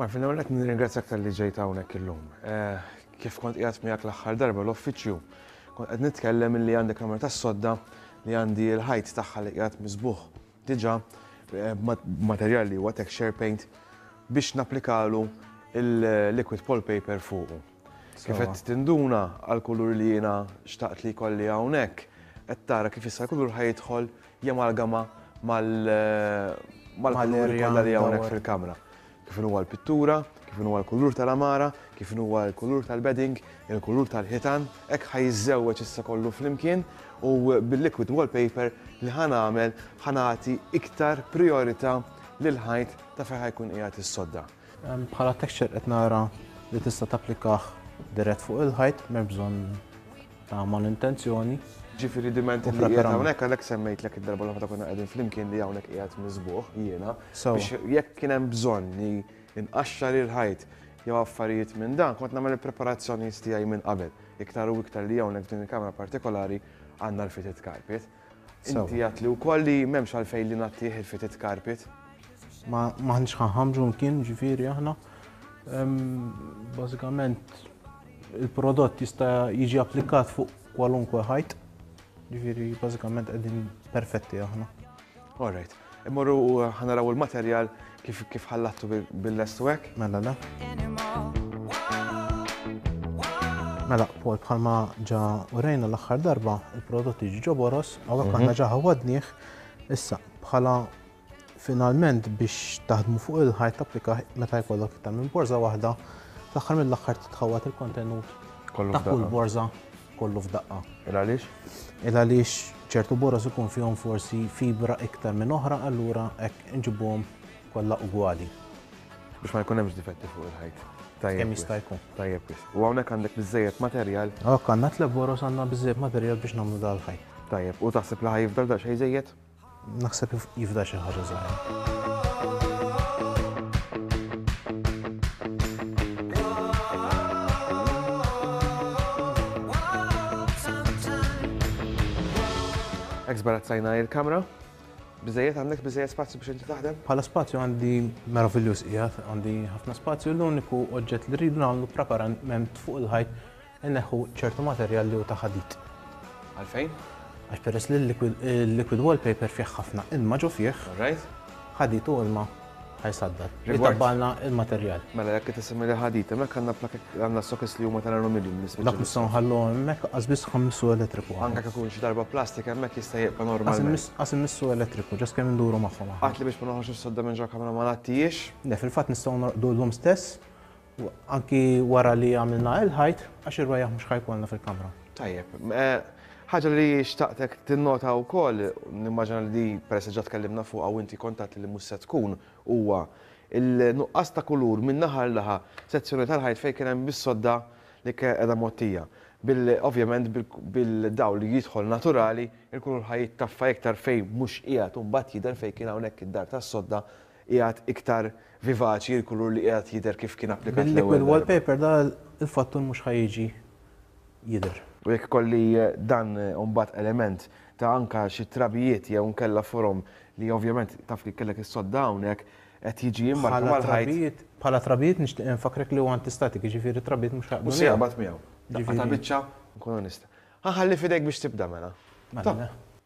Marfin, għonet nirringrazzjak tal-li ġejt hawnhekk illum. Eh, kif kont qiegħed miegħek l-aħħar darba l-offiċju, kont qed nitkellem li għandek kamra tas-sodda li għandi l-ħajt tagħha li qiegħed miżbugħ diġà b'materjal li huwa texture paint biex napplikalu l-liquid pol paper fuqu. Kif qed tinduna għall-kulur li jiena xtaqt li jkolli hawnhekk, qed tara kif issa l-kulur ħa jidħol jamalgama mal-kuluri kollha li hawnhekk fil-kamra. Kif inhuwa l-pittura, kif inhuwa l-kulur tal-għamara, kif inhuwa l-kulur tal-bedding, il-kulur tal-ħitan, hekk ħa jiżżewweġ issa kollu flimkien u bil-liquid wallpaper li ħa nagħmel ħa nagħti iktar prijorità lill-ħajt ta' fejn ħa jkun qiegħed is-sodda. Bħala texture qed nara li tista' tapplikah dirett fuq il-ħajt m'hemmx bżonn ta' malintenzjoni. Ġifieri diment li qiegħed hawnhekk għalhekk semmejtlek id-darba l-oħra konna qegħdin flimkien li hawnhekk qiegħed miżbuħ jiena biex jekk kien hemm bżonn li nqaxxar il-ħajt jew affarijiet minn dan kont nagħmel il-preparazzjonijiet tiegħi minn qabel. Iktar u iktar li hawnhekk f'din il-kamra partikolari għandna l-fitted carpet. Inti għedtli wkoll li m'hemmx għalfejn li nagħtih il-fit it-tkarpit. Ma aħniex ħa nħammġu mkien ġifieri aħna. Bażikament il-prodott jista' jiġi applikat fuq kwalunkwe ħajt. Ġifieri bażikament qegħdin perfetti aħna. All right. Immorru u ħa naraw il-materjal kif kif ħallattu bil-lest u hekk. Mela la. Mela, Paul, bħalma ġa urejna l-aħħar darba, il-prodotti ġiġo boros, għawek mhm. għanna ġaħa għadniħ, issa bħala finalment biex taħdmu fuq il-ħajt applika meta jkollok iktar minn borza waħda, fl-aħħar mill-aħħar titħawat il-kontenut ta' kull borza kollu f'daqqa. Il għaliex? Il għaliex ċertu boroż ikun fihom forsi fibra iktar minn oħra allura hekk inġibuhom kollha ugwali. Biex ma jkun hemmx difetti fuq il-ħajt. Kemm jista' jkun. Tajjeb wis. U hawnhekk għandek biżejjed materjal? Hawnhekk għandna tliet boroż għandna biżejjed materjal biex nagħmlu dal-ħajt. Tajjeb, u taħseb li ħajfdal daqsxejn żejjed? Naħseb jifda xi ħaġa żgħira. Hekk żbarazzajna il-kamra. Biżżejjed għandek, biżżejjed spazju biex inti taħdem? Bħala spazju għandi meraviljuż qiegħed, għandi ħafna spazju, l-uniku oġġett li rridu nagħmlu preparament fuq il-ħajt Inneħħu ċertu materjal li hu ta' ħadid. Għalfejn? Għax peress li l-liquid wallpaper fih ħafna ilma ġo fih. Alright. Ħadid u ilma ħajsaddar. Itabbalna il-materjal. Mela jekk qed isemmi li ħadid, hemmhekk għandna plak għandna sokis li huma tal-aluminium li spiċċa. Dak nistgħu nħalluh hemmhekk qas biss ħammissu elettriku. Anke jekk ikun xi darba plastik hemmhekk jista' jibqa' normal. Qas immissu elettriku, ġast kemm induru magħhom. Għidt li biex ma noħorġux sodda minn ġo kamra ma ngħattihiex? Le, fil-fatt nistgħu norqdu llum stess Anki wara li għamilna il-ħajt, għax ir-rwajjaħ mhux ħa jkollna fil-kamra. Tajjeb. Ħaġa li xtaqtek tinnota wkoll, nimmaġina li di peress ġa tkellimna fuqha u inti kontat li mhux se tkun, huwa l-nuqqas ta' kulur minn naħa għal naħa, sezzjoni tal-ħajt fejn kien hemm biss sodda li qiegħda mgħottija. Ovvjament bil-dawl li jidħol naturali, il-kulur ħa jittaffa iktar fejn mhux qiegħed u mbagħad jidher fejn kien hawnhekk id-dar tas-sodda qiegħed iktar vivaċi, il-kulur li qiegħed jidher kif kien applikat l-ewwel darba. Bil-liquid wallpaper da l-fattur mhux ħa jiġi jidher. U jekk ikolli dan imbagħad element ta' anke xi trabijiet jew inkella forom li ovvjament taf li kellek issodda hawnhekk qed jiġi immarka mal-ħajt. Bħala trabijiet nixtieq infakkrek li huwa antistatic, jiġifieri t-trabijiet mhux ħa jaqbdu miegħu. Mhux se jaqbad miegħu. Daqqa ta' biċċa nkunu nistgħu. Ħa nħalli f'idejk biex tibda mela. Mela.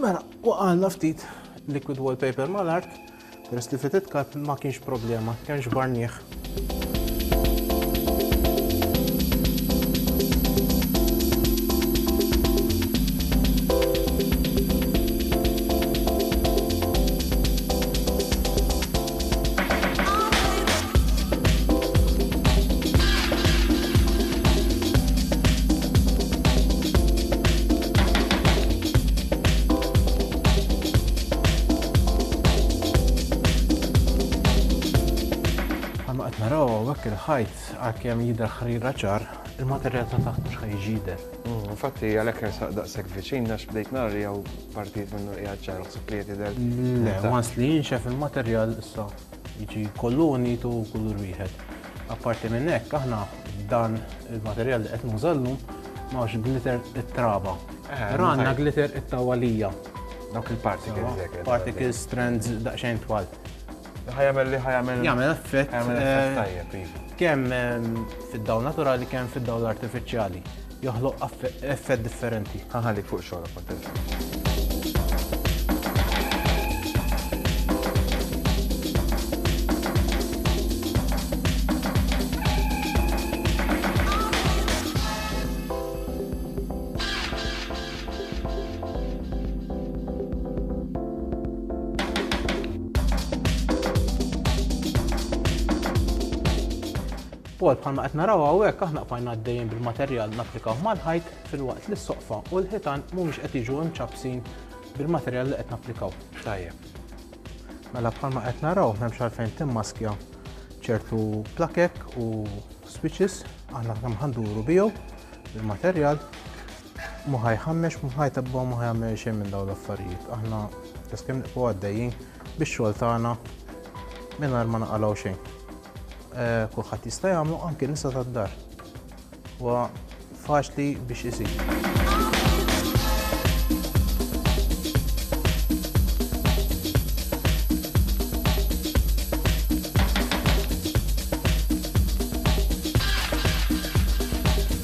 Mela, waqalna ftit liquid wallpaper mal-art, peress li fitted cut ma kienx problema, kemm ġbarnieh. hawnhekk il-ħajt għalkemm jidher ħrira ċar, il-materjal ta' taħt mhux ħajġider. Mm, infatti għalhekk nisaq daqshekk viċin għax bdejt nara li hawn Partit minnu qiegħed ċar ħsib li jtidher. Le, once li jinxef il-materjal issa jiġi kollu unitu kullu wieħed. Apparti minn hekk aħna dan il-materjal li qed nużallu ma glitter it-traba. Eh, Ranna glitter it-tawalija. Dawk il-particles. Particles, strands, daqsxejn twal. Ħajamel li ħajamel. Jagħmel effett. Ħajamel effett eh, tajjeb, iva. Kemm eh, fid-dawl naturali, kemm fid-dawl artifiċjali. Joħloq effett differenti. Ħaħalik fuq xogħol kontest. Pol, bħalma qed naraw hawnhekk aħna qfajna għaddejjin bil-materjal napplikaw mal-ħajt filwaqt li s-soqfa u l-ħitan mhumiex qed jiġu imċabsin bil-materjal li qed napplikaw. Tajjeb. Mela bħalma qed naraw m'hemmx għalfejn timmaskja ċertu plakek u switches aħna kemm ħanduru bihom il-materjal Mhu ħa jħammex, mhu ħa jtebba' u mhu ħa jagħmel xejn minn dawn l-affarijiet. Aħna stess kemm nibqgħu għaddejjin bix-xogħol tagħna mingħajr ma naqalgħu xejn. Eh, kulħadd jista' jagħmlu anke nisa tad-dar. Wa faċli biex isir.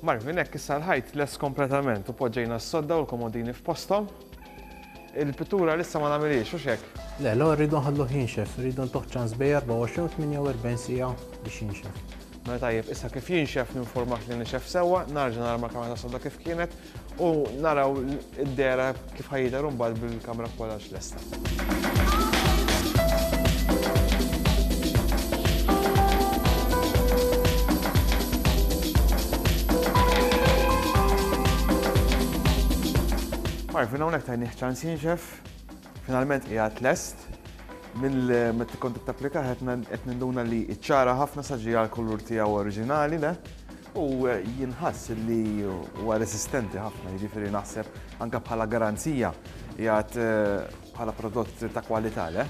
Barra minn hekk, issa l-ħajt lest kompletament u poġġejna s-sodda u l-komodini f'posthom. Il-pittura lissa ma nagħmilhiex, hux hekk? Le, l-ewwel rridu nħalluh jinxef, irridu ntuh ċans bejn 24 u 48 siegħa biex jinxef. Mela tajjeb, issa kif jinxef ninfurmak li nixef sewwa, narġa' nara l-marka meta s-sodda kif kienet u naraw id-dehra Kif ħa jidher imbagħad bil-kamra kollax lesta. Marvin, hawnhekk tajni ċans jinxef, finalment qiegħed lest, mill-meta kont t-applika qed ninduna li ċara ħafna saġi għal kulur tiegħu oriġinali le, U jien ħass li huwa resistenti ħafna, jiġifieri naħseb anke bħala garanzija jgħid bħala prodott ta' kwalità, le?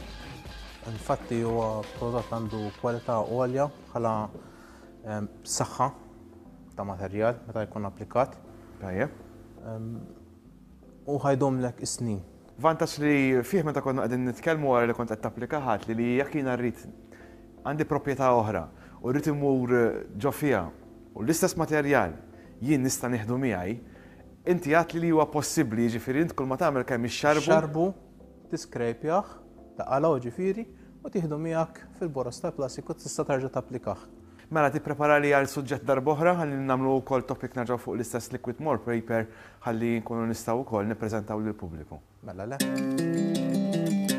Infatti huwa prodott għandu kwalità għolja bħala saħħa ta' materjal meta jkun applikat. Tajjeb. U ħajdumlek is-snin. Vantaġġ li fih meta konna qegħdin nitkellmu wara li kont qed tapplika ħadtli li jekk jiena rrid għandi proprjetà oħra u rrid immur ġo fiha u l-istess materjal jien nista' nieħdu miegħi, inti għedtli li huwa possibbli, jiġifieri int kulma tagħmel kemm ixxarrbu. Xxarrbu, tiskrejpjah, taqalgħu jiġifieri, u tieħdu miegħek fil-boroż tal-plastik u tista' terġa' tapplikah. Mela tippreparali għal suġġett darb'oħra ħalli nagħmlu wkoll topic nerġgħu fuq l-istess liquid more paper ħalli nkunu nistgħu wkoll nippreżentaw lill-pubbliku. Mela le?